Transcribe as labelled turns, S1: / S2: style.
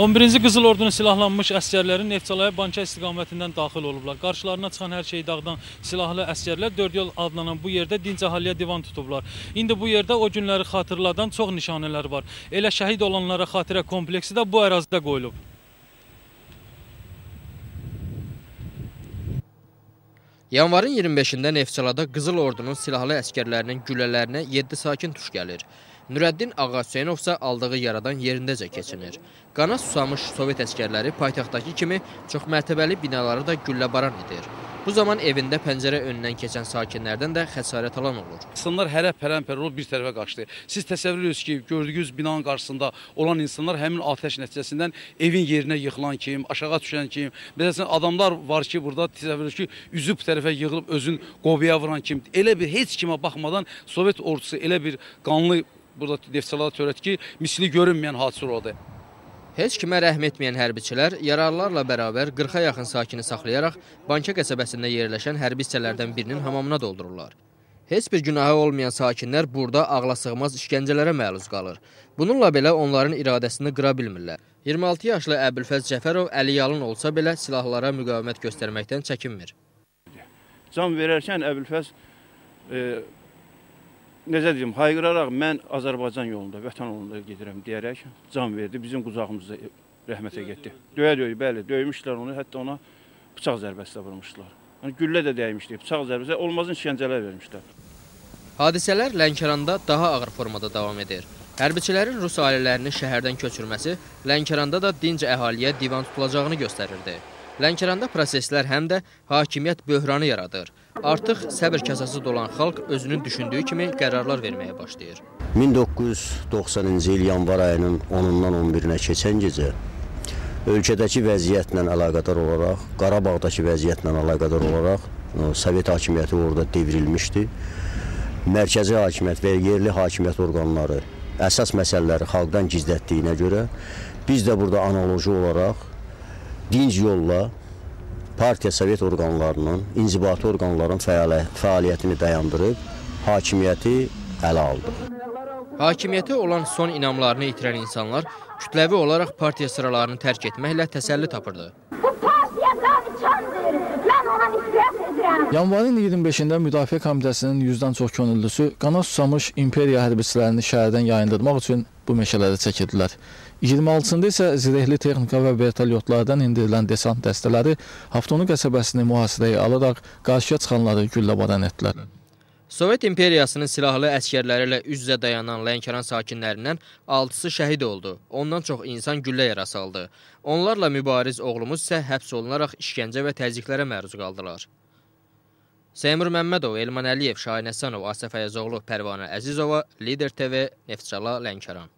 S1: 11-ci Qızıl Ordunun silahlanmış əskərləri Neftçalaya Bankə istiqamətindən daxil olublar. Qarşılarına çıxan hər şeyi dağdan silahlı əskərlər 4 yol adlanan bu yerdə dinc əhaliyə divan tutublar. İndi bu yerdə o günləri xatırladan çox nişanələr var. Elə şəhid olanlara xatirə kompleksi də bu ərazidə qoyulub.
S2: Yanvarın 25-də Neftçalada Qızıl Ordunun silahlı əskərlərinin güllələrinə 7 sakin tuş gəlir. Nürəddin Ağasüseynov isə aldığı yaradan yerindəcə keçinir. Qana susamış Sovet əskərləri paytaxtdakı kimi çox mərtəbəli binaları da gülləbaran edir. Bu zaman evində pəncərə önündən keçən sakinlərdən də xəsarət alan olur.
S3: İnsanlar hərə pərəmpər olub bir tərəfə qaçdı. Siz təsəvvür edirsiniz ki, gördüyünüz binanın qarşısında olan insanlar həmin atəş nəticəsindən evin yerinə yıxılan kim, aşağı düşən kim, məsələn adamlar var ki, burada təsəvvür edirsiniz ki, üzü bu tərəfə yığılıb özün qobiyaya vuran kim. Elə bir heç kimə baxmadan Sovet ordusu elə bir qanlı burada Neftçalada törət ki, misli görünməyən hadisə oldu.
S2: Heç kimə rəhm etməyən hərbiçilər yaralılarla bərabər 40-a yaxın sakini saxlayaraq Bankə qəsəbəsində yerləşən hərbi hissələrdən birinin hamamına doldururlar. Heç bir günahı olmayan sakinlər burada ağlasığmaz işgəncələrə məruz qalır. Bununla belə onların iradəsini qıra bilmirlər. 26 yaşlı Əbülfəz Cəfərov əliyalın olsa belə silahlara müqavimət göstərməkdən çəkinmir.
S4: Can verərkən Əbülfəz e, necə deyim, hayqıraraq mən Azərbaycan yolunda, vətən yolunda gedirəm deyərək can verdi. Bizim qucağımızda rəhmətə getdi. Döyə-döyə, bəli, döymüşlər onu, hətta ona bıçaq zərbəsi də vurmuşdular. Yəni güllə də dəymişdi, bıçaq zərbəsi, olmazın işgəncələr vermişlər.
S2: Hadisələr Lənkəranda daha ağır formada davam edir. Hərbiçilərin rus ailələrini şəhərdən köçürməsi Lənkəranda da dinc əhaliyə divan tutulacağını göstərirdi. Lənkəranda proseslər həm də hakimiyyət böhranı yaradır. Artıq səbir kasası dolan xalq özünün düşündüyü kimi qərarlar verməyə başlayır.
S5: 1990-cı il yanvar ayının 10-dan 11-nə keçən gecə ölkədəki vəziyyətlə əlaqədar olaraq, Qarabağdakı vəziyyətlə əlaqədar olaraq Sovet hakimiyyəti orada devrilmişdi. Mərkəzi hakimiyyət və yerli hakimiyyət orqanları əsas məsələləri xalqdan gizlətdiyinə görə biz də burada analoji olaraq dinc yolla partiya sovet orqanlarının, inzibati orqanların fəaliyyətini dayandırıb hakimiyyəti ələ aldı.
S2: Hakimiyyətə olan son inamlarını itirən insanlar kütləvi olaraq partiya sıralarını tərk etməklə təsəlli tapırdı.
S6: Bu partiya qançandır. Mən ona nifrət edirəm.
S7: Yanvarın 25-də Müdafiə Komitəsinin 100-dən çox könüllüsü qana susamış imperiya hərbiçilərini şəhərdən yayındırmaq üçün bu meşələrə çəkildilər. 26-sında isə zirehli texnika və vertolyotlardan endirilən desant dəstələri Haftonu qəsəbəsini mühasirəyə alaraq qarşıya çıxanları gülləbaran etdilər.
S2: Sovet imperiyasının silahlı əskərləri ilə üz-üzə dayanan Lənkəran sakinlərindən 6-sı şəhid oldu. Ondan çox insan güllə yarası aldı. Onlarla mübariz oğlumuz isə həbs olunaraq işgəncə və təzyiqlərə məruz qaldılar. Seymur Məmmədov, Elman Əliyev, Şahin Həsənov, Asəf Əyəzoğlu, Pərvanə Əzizova, Lider TV, Neftçala, Lənkəran.